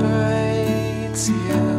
birds. Yeah.